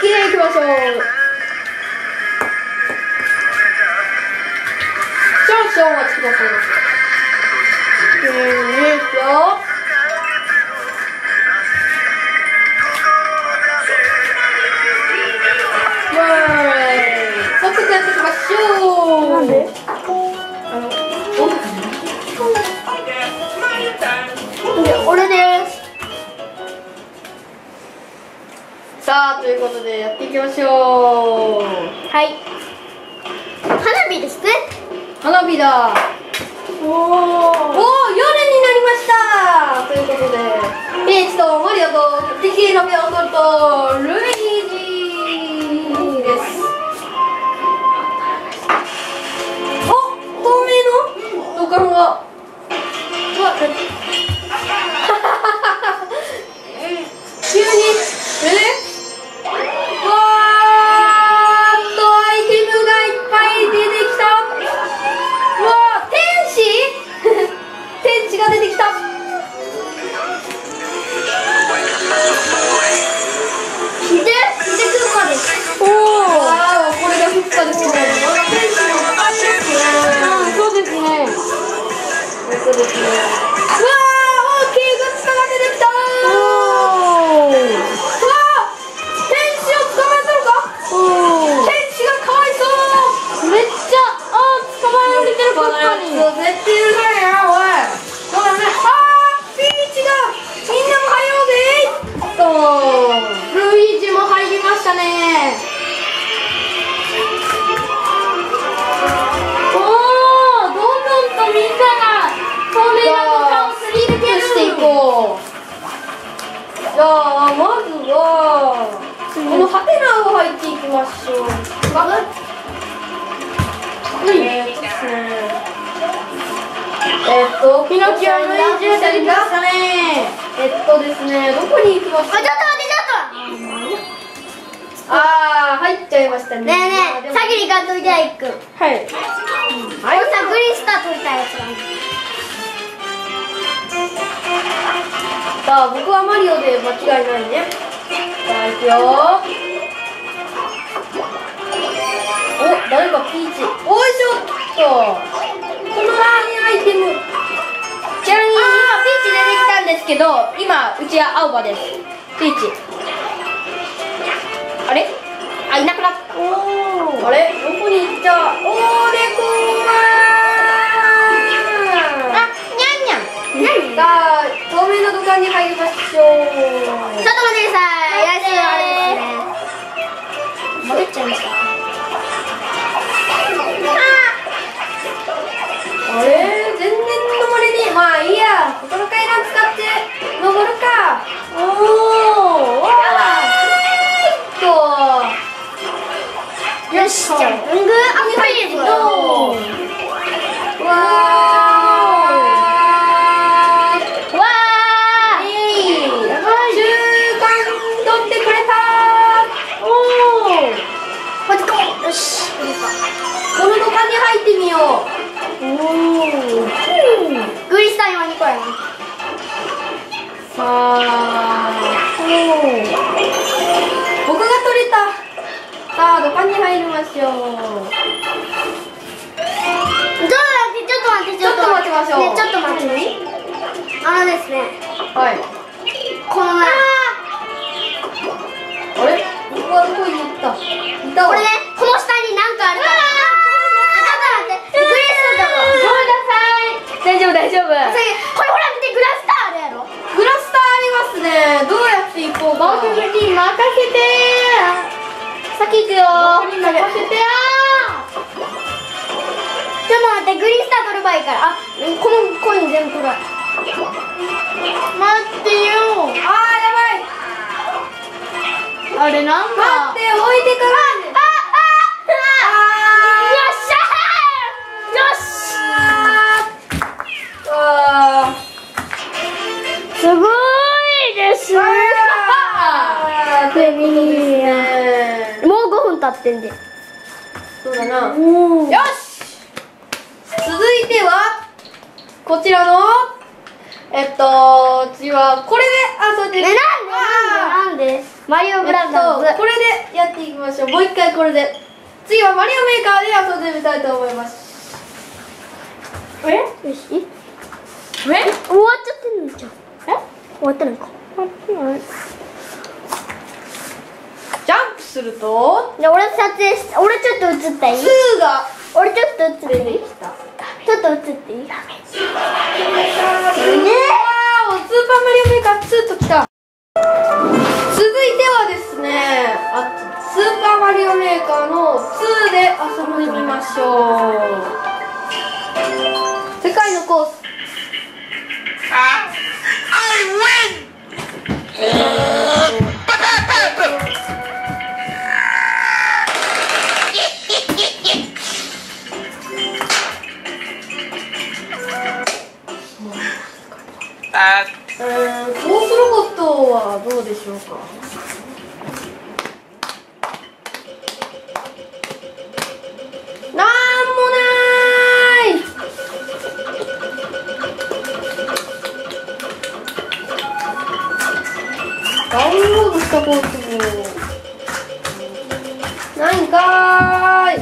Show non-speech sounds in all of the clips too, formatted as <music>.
きれいにいきましょう少々お待ちください。えー、いくよイエーイ早速やっていきましょう。ということでやっていきましょう。はい。花火ですね。花火だ。おおお夜になりました。ということでピーチとマリオと敵の目を取るとルイージです。お透明の？ドカロンが？じゃあまずはこのハテナを入ってい。きましょうあえーっとですねえーっとピノキオの移住出てきましたねえっとですねどこに行きましょうあちょっと待ってちょっとあー入っちゃい。ましたねねえねえ先に買っとい。てい。くはい。うんはい。さグリーンスタ取りたい。やつがさあ僕はマリオで間違いないね。さあ行くよ。お誰かピーチ。おいしょっと。このラーメンアイテム。ちなみにあー。ピーチ出てきたんですけど今うちは青葉です。ピーチ。あれ？あいなくなった。おあれ？どこに行っちゃうおーでこあ透明な土管に入りましょう。ちょっと待ってくださいやつあれですね戻っちゃいましたあれ？全然登れねえ。まあいいや。ここの階段使って登るか。おおわー。とよしじゃあジャンプアップリーズわーうおおグリスタ今2個やなさあ僕が取れたさあ土管に入りましょうちょっと待ってちょっと待ってちょっと待ちましょうねちょっと待ってねあのですねはいこのねあれ僕はどこに行ったいたわばいいから。あこのコイン全部取る。待ってよ。あーやばい。あれなん待って置いてかないであよっしゃよしあすごいですね。もう5分経ってんで。そうだな。およし続いてはこちらのえっと次はこれで遊んでえなんで？なんで？なんで？マリオブラザーズ、えっと、これでやっていきましょう。もう一回これで。次はマリオメーカーで遊んでみたいと思います。え？よしえ？終わっちゃってんの？じゃんえ？終わってないか。終わってない。ジャンプすると？じゃあ俺撮影して俺ちょっと映ったいい2が俺ちょっと映っていい出てきたちょっと映っていいねわースーパーマリオメーカー2ときた。続いてはですねあスーパーマリオメーカーの2で遊んでみましょう。世界のコース。Uh, はどうでしょうか？なんもない！ダウンロードしたコースも。ないんかーい。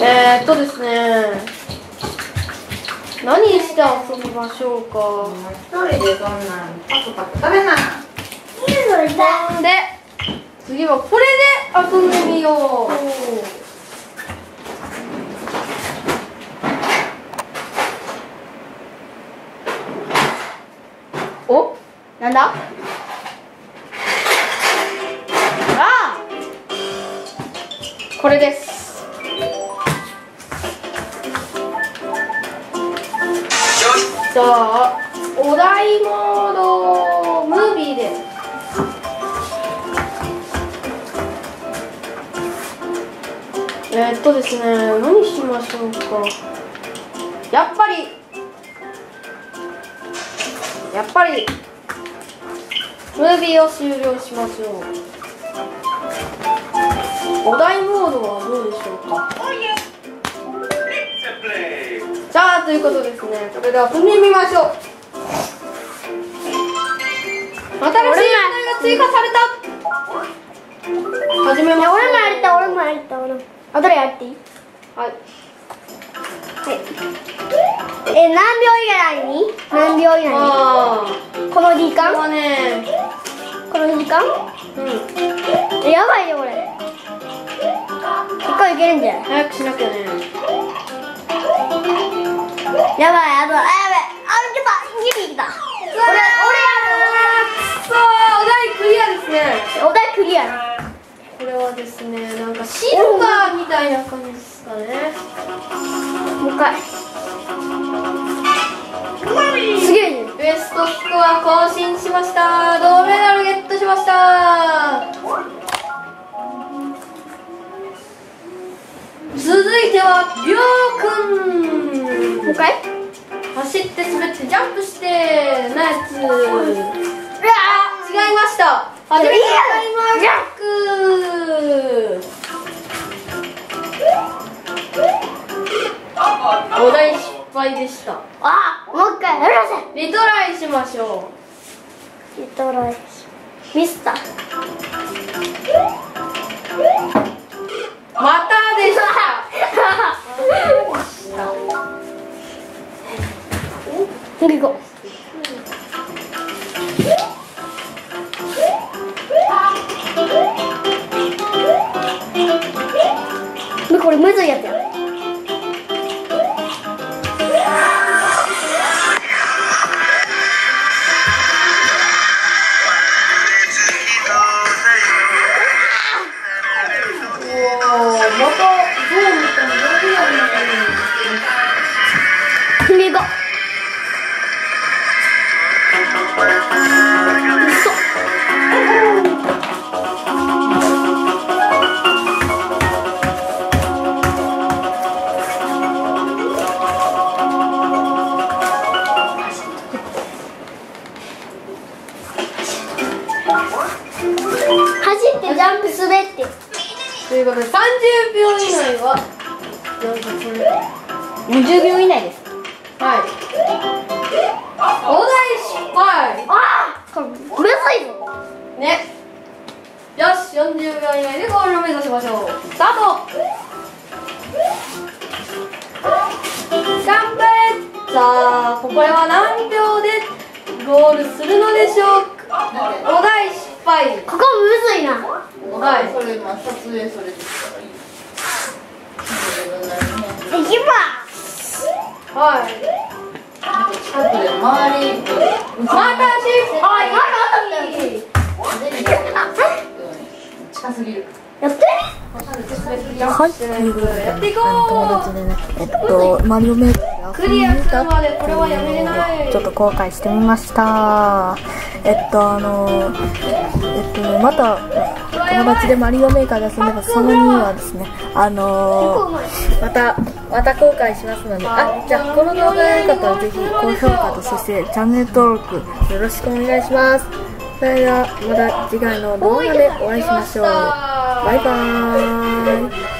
えー、っとですね。何して遊びましょうか？一人でそんなんパクパク食べな。ほんで次はこれで遊んでみよう。お？なんだ？あ！ーこれですじゃあお題モードムービーでえー、っとですね何しましょうかやっぱりやっぱりムービーを終了しましょうお題モードはどうでしょうか？じゃあということですね。それでは踏んでみましょう。新しいお題が追加された。始めましょう俺もやりたい俺もやりたい俺も。あどれやっていい？はい。え何秒以内に？何秒以内に？あこの時あこれ間はね。この時間？うん。えやばいよ俺一回いけるんじゃない？早くしなきゃねやばいあとあやばいあいけたギリいけた俺くそーお題クリアですね俺お題クリアこれはですねなんかシルバーみたいな感じですかねもう一回すげえねベストスコア更新しました銅メダルゲットしました続いては回走って滑ってジャンプしてなやつ。うわ違いました。初めてタイマージャックお題失敗でした。あもう一回。やらせリトライしましょリトライミスター。うまたでした <laughs> 次行こうこれむずいやつやジャンプ滑って。ということで30秒以内はなんかこれ20秒以内です。はい。お題失敗。あーこれむずいぞ。ね。よし40秒以内でゴールを目指しましょう。スタート。頑張れ。さあこれは何秒でゴールするのでしょうか。お題失敗ここむずいな。はいそれ今撮影それですからいいいきますはい。近くで周りまた失敗近すぎる。やってはい、という。こえっと、マリオメーカーうクリアするまでこれはやめれないちょっと後悔してみました。えっと、あの、えっと、また、友達でマリオメーカーで遊んでます。その2はですね、あのまた、また後悔しますので、あ、じゃあ、この動画が良かったらぜひ高評価と、そしてチャンネル登録よろしくお願いします。それでは、また次回の動画でお会いしましょう。バイバーイ。